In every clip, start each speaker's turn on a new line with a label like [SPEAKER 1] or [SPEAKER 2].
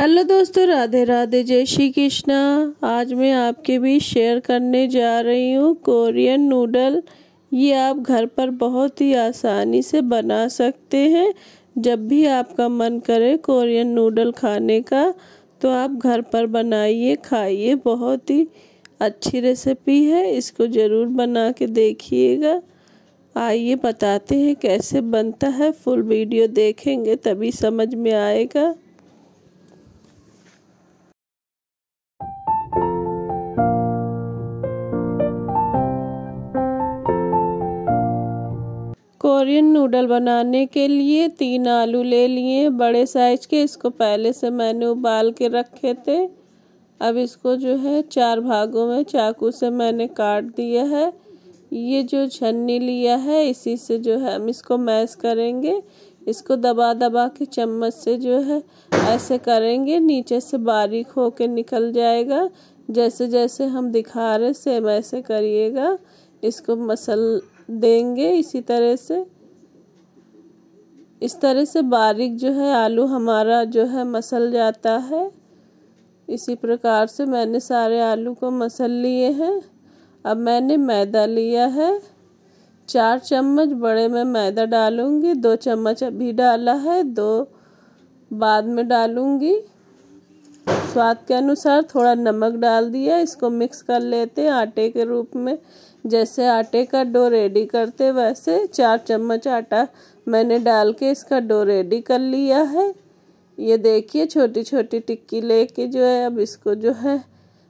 [SPEAKER 1] Hello दोस्तों, राधे राधे, जय श्री कृष्णा। आज मैं आपके बीच शेयर करने जा रही हूँ कोरियन नूडल ये आप घर पर बहुत ही आसानी से बना सकते हैं। जब भी आपका मन करे कोरियन नूडल खाने का तो आप घर पर बनाइए, खाइए। बहुत ही अच्छी रेसिपी है। इसको ज़रूर बना के देखिएगा। आइए बताते हैं कैसे बनता है। फुल वीडियो देखेंगे, तभी समझ में आएगा। कोरियन नूडल बनाने के लिए तीन आलू ले लिए। बड़े साइज़ के, इसको पहले से मैंने उबाल के रखे थे। अब इसको जो है चार भागों में चाकू से मैंने काट दिया है। ये जो छन्नी लिया है, इसी से जो है हम इसको मैश करेंगे। इसको दबा दबा के चम्मच से जो है ऐसे करेंगे, नीचे से बारीक हो होके निकल जाएगा। जैसे जैसे हम दिखा रहे सेम ऐसे करिएगा। इसको मसल देंगे इसी तरह से। इस तरह से बारीक जो है आलू हमारा जो है मसल जाता है। इसी प्रकार से मैंने सारे आलू को मसल लिए हैं। अब मैंने मैदा लिया है। चार चम्मच बड़े में मैदा डालूँगी। दो चम्मच अभी डाला है। दो बाद में डालूँगी। स्वाद के अनुसार थोड़ा नमक डाल दिया, इसको मिक्स कर लेते हैं आटे के रूप में। जैसे आटे का डो रेडी करते, वैसे चार चम्मच आटा मैंने डाल के इसका डो रेडी कर लिया है। ये देखिए छोटी छोटी टिक्की लेके जो है, अब इसको जो है,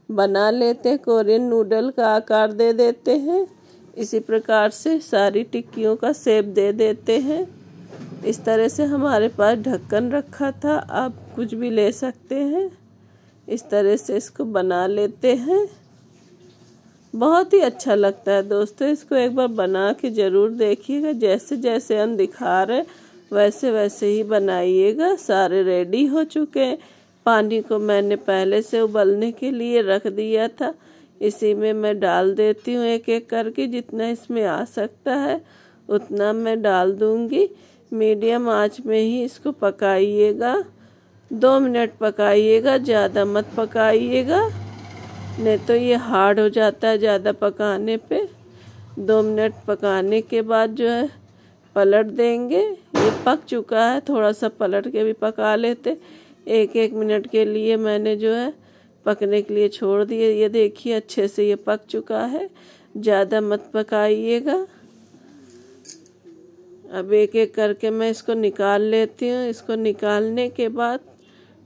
[SPEAKER 1] बना लेते हैं। कोरियन नूडल का आकार दे देते हैं। इसी प्रकार से सारी टिक्कियों का सेप दे देते हैं। इस तरह से हमारे पास ढक्कन रखा था। आप कुछ भी ले सकते हैं। इस तरह से इसको बना लेते हैं। बहुत ही अच्छा लगता है दोस्तों, इसको एक बार बना के ज़रूर देखिएगा। जैसे जैसे हम दिखा रहे वैसे वैसे ही बनाइएगा। सारे रेडी हो चुके हैं। पानी को मैंने पहले से उबलने के लिए रख दिया था। इसी में मैं डाल देती हूँ एक एक करके, जितना इसमें आ सकता है उतना मैं डाल दूँगी। मीडियम आँच में ही इसको पकाइएगा। दो मिनट पकाइएगा, ज़्यादा मत पकाइएगा, नहीं तो ये हार्ड हो जाता है ज़्यादा पकाने पे। दो मिनट पकाने के बाद जो है, पलट देंगे। ये पक चुका है, थोड़ा सा पलट के भी पका लेते। एक एक मिनट के लिए मैंने जो है, पकने के लिए छोड़ दिए। ये देखिए, अच्छे से ये पक चुका है। ज़्यादा मत पकाइएगा। अब एक एक करके मैं इसको निकाल लेती हूँ। इसको निकालने के बाद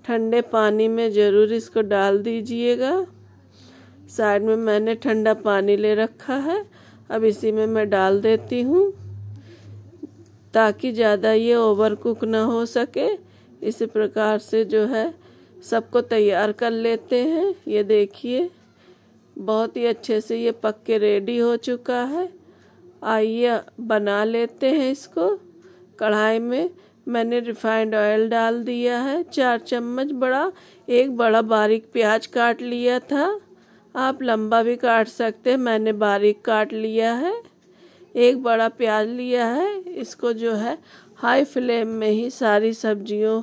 [SPEAKER 1] ठंडे पानी में ज़रूर इसको डाल दीजिएगा। साइड में मैंने ठंडा पानी ले रखा है। अब इसी में मैं डाल देती हूँ, ताकि ज़्यादा ये ओवर कुक ना हो सके। इसी प्रकार से जो है, सबको तैयार कर लेते हैं। ये देखिए, बहुत ही अच्छे से ये पक के रेडी हो चुका है। आइए, बना लेते हैं इसको कढ़ाई में। मैंने रिफाइंड ऑयल डाल दिया है, चार चम्मच बड़ा, एक बड़ा बारीक प्याज काट लिया था। आप लंबा भी काट सकते हैं, मैंने बारीक काट लिया है। एक बड़ा प्याज लिया है, इसको जो है हाई फ्लेम में ही सारी सब्जियों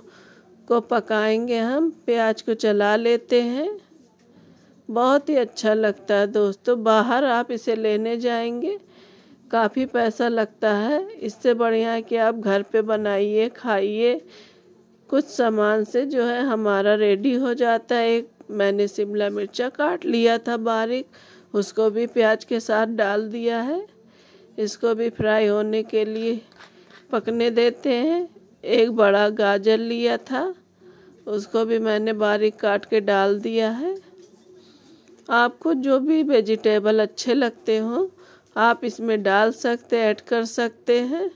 [SPEAKER 1] को पकाएँगे हम। प्याज को चला लेते हैं। बहुत ही अच्छा लगता है दोस्तों, बाहर आप इसे लेने जाएँगे। काफ़ी पैसा लगता है। इससे बढ़िया है कि आप घर पे बनाइए, खाइए। कुछ सामान से जो है हमारा रेडी हो जाता है। एक मैंने शिमला मिर्चा काट लिया था बारीक। उसको भी प्याज के साथ डाल दिया है। इसको भी फ्राई होने के लिए पकने देते हैं। एक बड़ा गाजर लिया था। उसको भी मैंने बारीक काट के डाल दिया है। आपको जो भी वेजिटेबल अच्छे लगते हों आप इसमें डाल सकते, ऐड कर सकते हैं।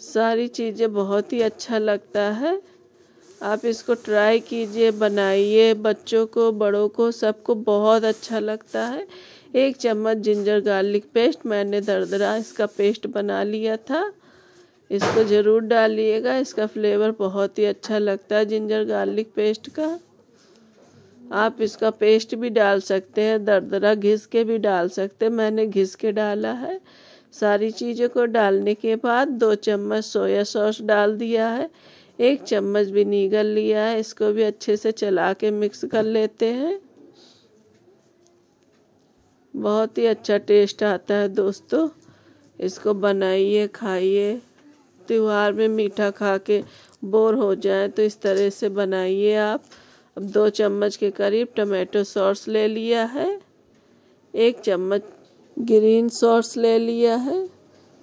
[SPEAKER 1] सारी चीज़ें बहुत ही अच्छा लगता है। आप इसको ट्राई कीजिए, बनाइए। बच्चों को, बड़ों को, सबको बहुत अच्छा लगता है। एक चम्मच जिंजर गार्लिक पेस्ट, मैंने दरदरा इसका पेस्ट बना लिया था। इसको ज़रूर डालिएगा, इसका फ्लेवर बहुत ही अच्छा लगता है जिंजर गार्लिक पेस्ट का। आप इसका पेस्ट भी डाल सकते हैं, दरदरा घिस के भी डाल सकते हैं। मैंने घिस के डाला है। सारी चीज़ों को डालने के बाद दो चम्मच सोया सॉस डाल दिया है। एक चम्मच भी नीगल लिया है। इसको भी अच्छे से चला के मिक्स कर लेते हैं। बहुत ही अच्छा टेस्ट आता है दोस्तों। इसको बनाइए, खाइए। त्यौहार में मीठा खा के बोर हो जाए तो इस तरह से बनाइए आप। अब दो चम्मच के करीब टमाटो सॉस ले लिया है। एक चम्मच ग्रीन सॉस ले लिया है।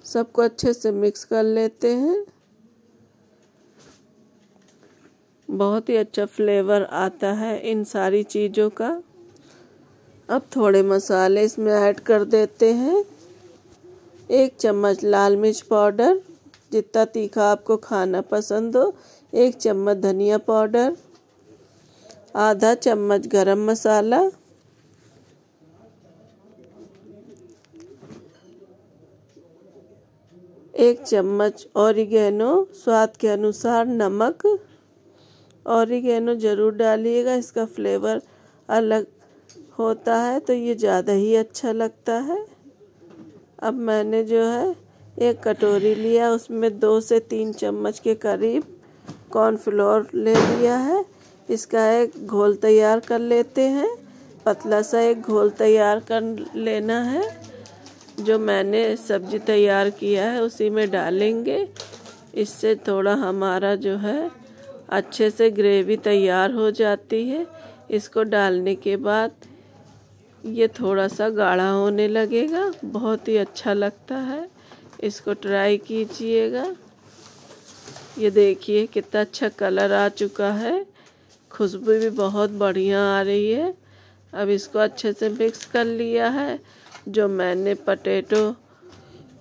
[SPEAKER 1] सबको अच्छे से मिक्स कर लेते हैं। बहुत ही अच्छा फ्लेवर आता है इन सारी चीज़ों का। अब थोड़े मसाले इसमें ऐड कर देते हैं। एक चम्मच लाल मिर्च पाउडर, जितना तीखा आपको खाना पसंद हो। एक चम्मच धनिया पाउडर आधा चम्मच गरम मसाला, एक चम्मच ऑरिगेनो स्वाद के अनुसार नमक। ऑरिगेनो ज़रूर डालिएगा, इसका फ्लेवर अलग होता है तो ये ज़्यादा ही अच्छा लगता है। अब मैंने जो है, एक कटोरी लिया, उसमें दो से तीन चम्मच के करीब कॉर्नफ्लोर ले लिया है। इसका एक घोल तैयार कर लेते हैं। पतला सा एक घोल तैयार कर लेना है। जो मैंने सब्ज़ी तैयार किया है, उसी में डालेंगे। इससे थोड़ा हमारा जो है, अच्छे से ग्रेवी तैयार हो जाती है। इसको डालने के बाद ये थोड़ा सा गाढ़ा होने लगेगा। बहुत ही अच्छा लगता है। इसको ट्राई कीजिएगा। ये देखिए कितना अच्छा कलर आ चुका है। खुशबू भी बहुत बढ़िया आ रही है। अब इसको अच्छे से मिक्स कर लिया है। जो मैंने पटेटो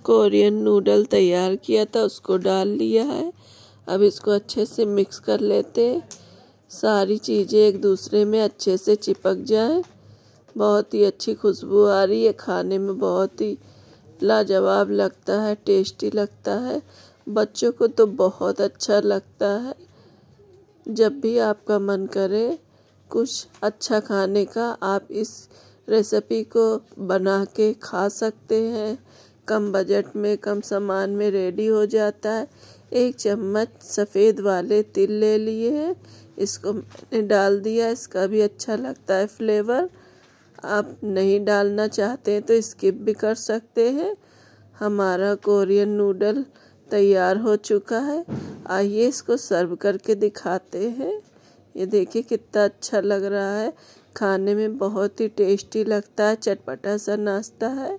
[SPEAKER 1] कोरियन नूडल तैयार किया था, उसको डाल लिया है। अब इसको अच्छे से मिक्स कर लेते सारी चीज़ें एक दूसरे में अच्छे से चिपक जाए। बहुत ही अच्छी खुशबू आ रही है। खाने में बहुत ही लाजवाब लगता है टेस्टी लगता है। बच्चों को तो बहुत अच्छा लगता है। जब भी आपका मन करे कुछ अच्छा खाने का, आप इस रेसिपी को बना के खा सकते हैं। कम बजट में, कम सामान में रेडी हो जाता है। एक चम्मच सफ़ेद वाले तिल ले लिए हैं। इसको मैंने डाल दिया, इसका भी अच्छा लगता है फ्लेवर आप नहीं डालना चाहते हैं तो स्किप भी कर सकते हैं। हमारा कोरियन नूडल तैयार हो चुका है। आइए इसको सर्व करके दिखाते हैं। ये देखिए कितना अच्छा लग रहा है। खाने में बहुत ही टेस्टी लगता है, चटपटा सा नाश्ता है।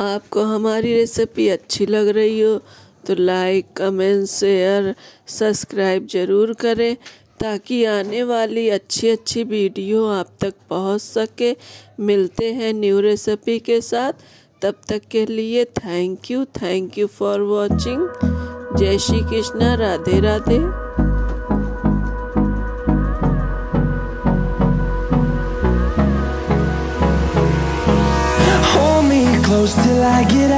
[SPEAKER 1] आपको हमारी रेसिपी अच्छी लग रही हो तो लाइक, कमेंट, शेयर, सब्सक्राइब ज़रूर करें ताकि आने वाली अच्छी अच्छी वीडियो आप तक पहुँच सके। मिलते हैं न्यू रेसिपी के साथ। तब तक के लिए thank you thank you for watching जय Shri Krishna Radhe Radhe close till I get out